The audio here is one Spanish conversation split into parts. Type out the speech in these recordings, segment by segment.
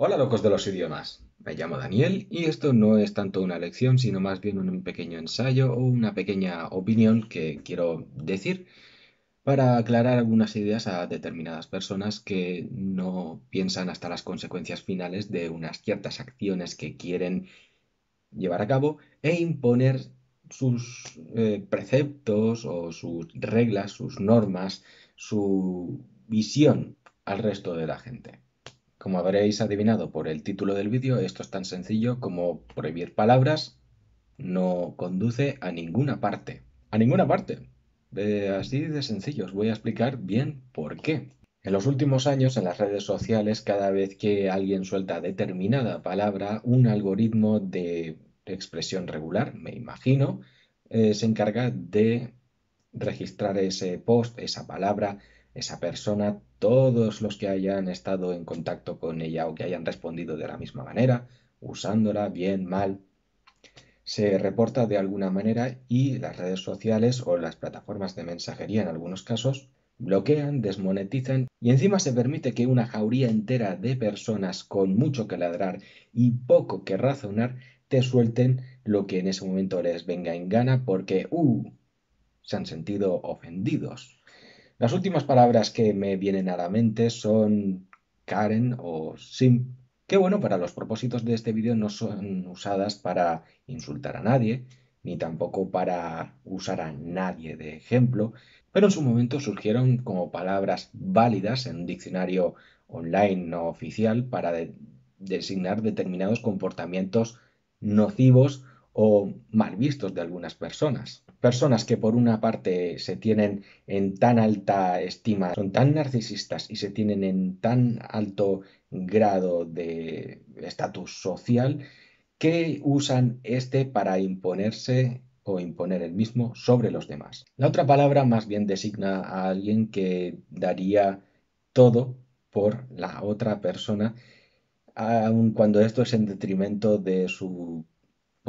Hola locos de los idiomas, me llamo Daniel y esto no es tanto una lección sino más bien un pequeño ensayo o una pequeña opinión que quiero decir para aclarar algunas ideas a determinadas personas que no piensan hasta las consecuencias finales de unas ciertas acciones que quieren llevar a cabo e imponer sus eh, preceptos o sus reglas, sus normas, su visión al resto de la gente. Como habréis adivinado por el título del vídeo, esto es tan sencillo como prohibir palabras no conduce a ninguna parte. A ninguna parte. así de sencillo. Os voy a explicar bien por qué. En los últimos años, en las redes sociales, cada vez que alguien suelta determinada palabra, un algoritmo de expresión regular, me imagino, eh, se encarga de registrar ese post, esa palabra, esa persona, todos los que hayan estado en contacto con ella o que hayan respondido de la misma manera, usándola bien, mal, se reporta de alguna manera y las redes sociales o las plataformas de mensajería en algunos casos bloquean, desmonetizan y encima se permite que una jauría entera de personas con mucho que ladrar y poco que razonar te suelten lo que en ese momento les venga en gana porque, uh, se han sentido ofendidos. Las últimas palabras que me vienen a la mente son Karen o Sim, que bueno, para los propósitos de este vídeo no son usadas para insultar a nadie, ni tampoco para usar a nadie de ejemplo, pero en su momento surgieron como palabras válidas en un diccionario online no oficial para designar determinados comportamientos nocivos o mal vistos de algunas personas. Personas que por una parte se tienen en tan alta estima, son tan narcisistas y se tienen en tan alto grado de estatus social que usan este para imponerse o imponer el mismo sobre los demás. La otra palabra más bien designa a alguien que daría todo por la otra persona, aun cuando esto es en detrimento de su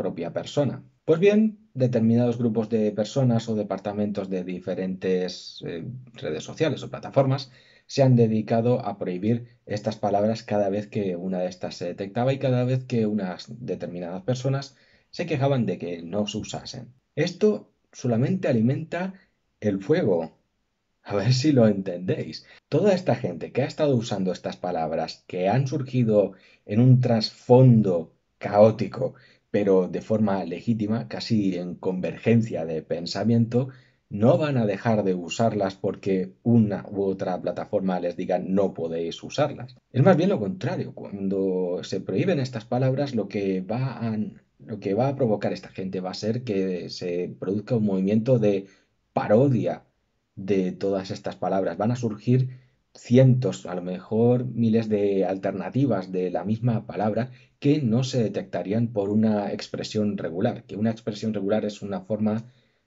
propia persona. Pues bien, determinados grupos de personas o departamentos de diferentes eh, redes sociales o plataformas se han dedicado a prohibir estas palabras cada vez que una de estas se detectaba y cada vez que unas determinadas personas se quejaban de que no se usasen. Esto solamente alimenta el fuego. A ver si lo entendéis. Toda esta gente que ha estado usando estas palabras, que han surgido en un trasfondo caótico, pero de forma legítima, casi en convergencia de pensamiento, no van a dejar de usarlas porque una u otra plataforma les diga no podéis usarlas. Es más bien lo contrario, cuando se prohíben estas palabras lo que va a, a provocar esta gente va a ser que se produzca un movimiento de parodia de todas estas palabras. Van a surgir cientos, a lo mejor miles de alternativas de la misma palabra que no se detectarían por una expresión regular, que una expresión regular es una forma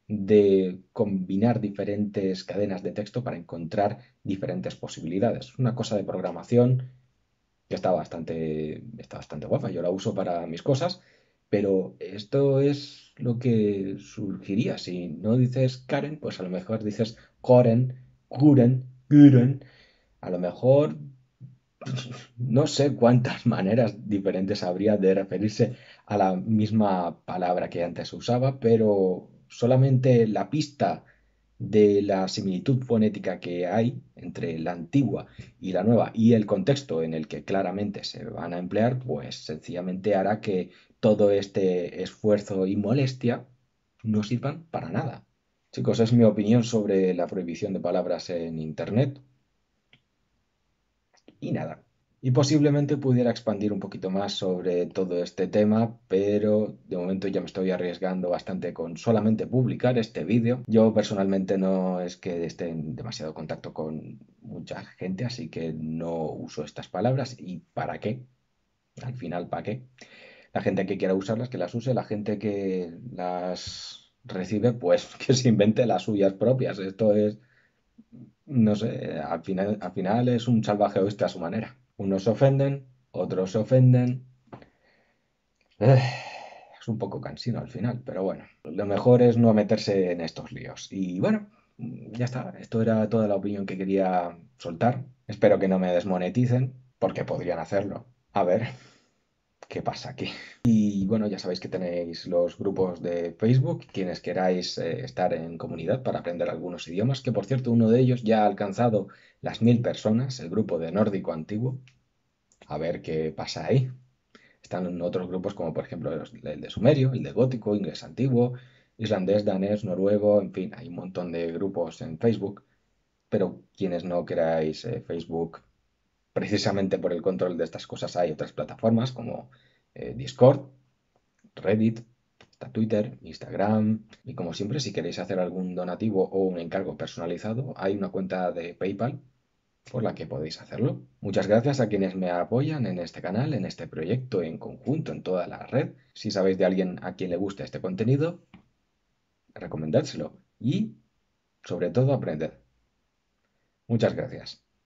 de combinar diferentes cadenas de texto para encontrar diferentes posibilidades. Una cosa de programación que está bastante, está bastante guapa, yo la uso para mis cosas, pero esto es lo que surgiría. Si no dices Karen, pues a lo mejor dices Koren, Kuren, Guren, a lo mejor no sé cuántas maneras diferentes habría de referirse a la misma palabra que antes usaba, pero solamente la pista de la similitud fonética que hay entre la antigua y la nueva y el contexto en el que claramente se van a emplear, pues sencillamente hará que todo este esfuerzo y molestia no sirvan para nada. Chicos, es mi opinión sobre la prohibición de palabras en Internet y nada. Y posiblemente pudiera expandir un poquito más sobre todo este tema, pero de momento ya me estoy arriesgando bastante con solamente publicar este vídeo. Yo personalmente no es que esté en demasiado contacto con mucha gente, así que no uso estas palabras. ¿Y para qué? Al final, ¿para qué? La gente que quiera usarlas, que las use. La gente que las recibe, pues que se invente las suyas propias. Esto es no sé, al final, al final es un salvaje oeste a su manera. Unos se ofenden, otros se ofenden. Eh, es un poco cansino al final, pero bueno, lo mejor es no meterse en estos líos. Y bueno, ya está, esto era toda la opinión que quería soltar. Espero que no me desmoneticen, porque podrían hacerlo. A ver, ¿qué pasa aquí? Y bueno, ya sabéis que tenéis los grupos de Facebook, quienes queráis eh, estar en comunidad para aprender algunos idiomas, que por cierto uno de ellos ya ha alcanzado las mil personas, el grupo de nórdico antiguo. A ver qué pasa ahí. Están otros grupos como por ejemplo el de sumerio, el de gótico, inglés antiguo, islandés, danés, noruego, en fin, hay un montón de grupos en Facebook, pero quienes no queráis eh, Facebook precisamente por el control de estas cosas hay otras plataformas como eh, Discord, Reddit, Twitter, Instagram y como siempre si queréis hacer algún donativo o un encargo personalizado hay una cuenta de PayPal por la que podéis hacerlo. Muchas gracias a quienes me apoyan en este canal, en este proyecto, en conjunto, en toda la red. Si sabéis de alguien a quien le guste este contenido, recomendádselo y, sobre todo, aprended. Muchas gracias.